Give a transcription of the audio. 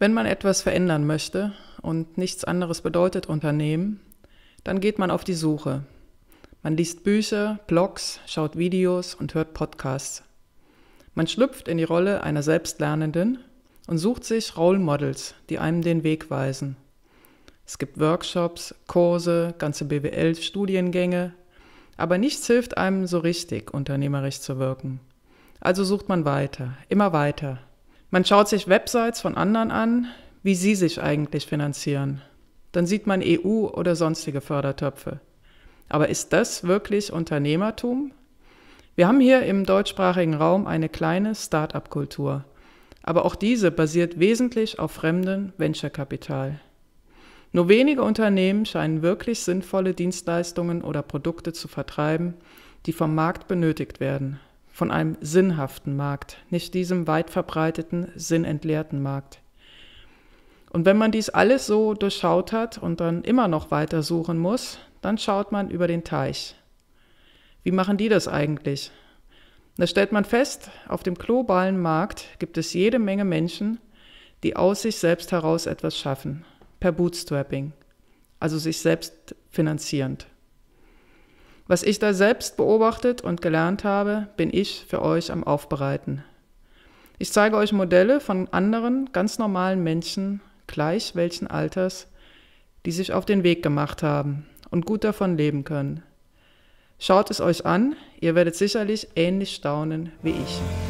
Wenn man etwas verändern möchte und nichts anderes bedeutet Unternehmen, dann geht man auf die Suche. Man liest Bücher, Blogs, schaut Videos und hört Podcasts. Man schlüpft in die Rolle einer Selbstlernenden und sucht sich Role Models, die einem den Weg weisen. Es gibt Workshops, Kurse, ganze BWL-Studiengänge, aber nichts hilft einem so richtig, unternehmerisch zu wirken. Also sucht man weiter, immer weiter, man schaut sich Websites von anderen an, wie sie sich eigentlich finanzieren. Dann sieht man EU oder sonstige Fördertöpfe. Aber ist das wirklich Unternehmertum? Wir haben hier im deutschsprachigen Raum eine kleine Start-up-Kultur. Aber auch diese basiert wesentlich auf fremdem Venture-Kapital. Nur wenige Unternehmen scheinen wirklich sinnvolle Dienstleistungen oder Produkte zu vertreiben, die vom Markt benötigt werden von einem sinnhaften Markt, nicht diesem weit verbreiteten, sinnentleerten Markt. Und wenn man dies alles so durchschaut hat und dann immer noch weiter suchen muss, dann schaut man über den Teich. Wie machen die das eigentlich? Da stellt man fest, auf dem globalen Markt gibt es jede Menge Menschen, die aus sich selbst heraus etwas schaffen, per Bootstrapping, also sich selbst finanzierend. Was ich da selbst beobachtet und gelernt habe, bin ich für euch am Aufbereiten. Ich zeige euch Modelle von anderen ganz normalen Menschen, gleich welchen Alters, die sich auf den Weg gemacht haben und gut davon leben können. Schaut es euch an, ihr werdet sicherlich ähnlich staunen wie ich.